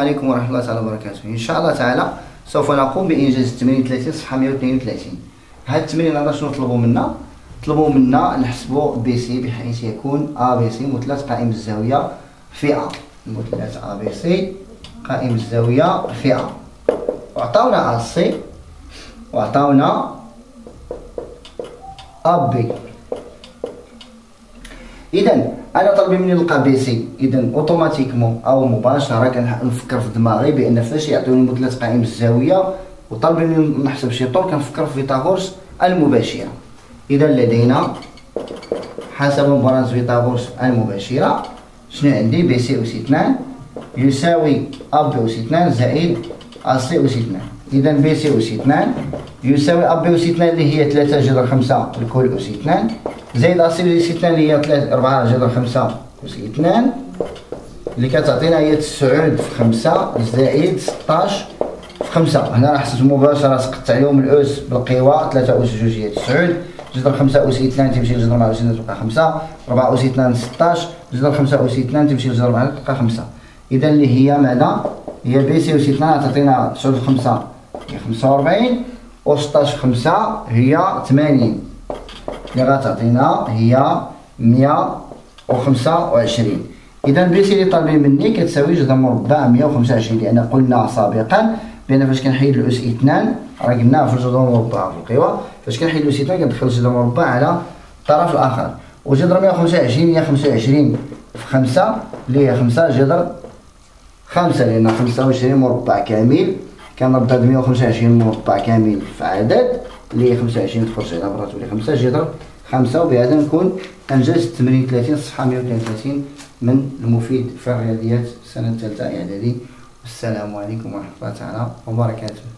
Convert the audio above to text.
عليكم ورحمة الله تعالى وبركاته. إن شاء الله تعالى سوف نقوم بإنجاز التمرين 30 صفحة 132 هذا التمرين هذا شنو طلبوا منا؟ طلبوا منا نحسبوا BC بحيث يكون ABC مثلث قائم الزاوية في A مثلث ABC قائم الزاوية في A وعطاونا AC وعطاونا AB اذا أنا طلبي مني نلقى BC. اذا automatiquement أو مباشرة كنفكر في دماغي بأن فاش يعطوني مثلث قائم الزاويه وطلب مني نحسب شي طول كنفكر في فيثاغورس المباشرة. اذا لدينا حسب مبرهن فيثاغورس المباشرة شنو عندي؟ BC اس 2 يساوي AB اس 2 زائد AC اس 2 اذا BC اس 2 يساوي AB اس 2 اللي هي 3 جذر 5 الكل اس 2 زائد AC اس 2 اللي هي 3 4 جذر 5 اس 2 اللي كتعطينا هي 9 في 5 زائد 16 في 5 هنا راه حسبت مباشرة سقطت عليهم الاس بالقوى 3 اس جوج هي 9 جذر 5 اس 2 تمشي لجذر 24 تبقى 5 4 اس 2 16 جذر 5 اس 2 تمشي لجذر 4 تبقى 5 إذا اللي هي ماذا؟ هي BC اس 2 تعطينا 9 في 5 هي 45 و 16 في 5 هي 80 اللي غتعطينا هي 125 اذا بي سي اللي طالبين مني كتساوي جذر مربع 125 لأن قلنا سابقا بأن فاش كنحيد الأس 2 راه قلناها في الجذر المربع في القوى فاش كنحيد الأس 2 كندخل الجذر المربع على الطرف الآخر. وجذر 125 هي 25 في 5 اللي هي 5 جذر 5 لأن 25 مربع كامل. كنرد هاد 125 مربع كامل في عدد. اللي هي 25 تخرج على برا تولي 5 جذر 5 وبهذا نكون أنجزت التمرين 30 صفحة 132 من المفيد في الرياضيات السنة الثالثة إعدادي. والسلام عليكم ورحمة الله تعالى وبركاته.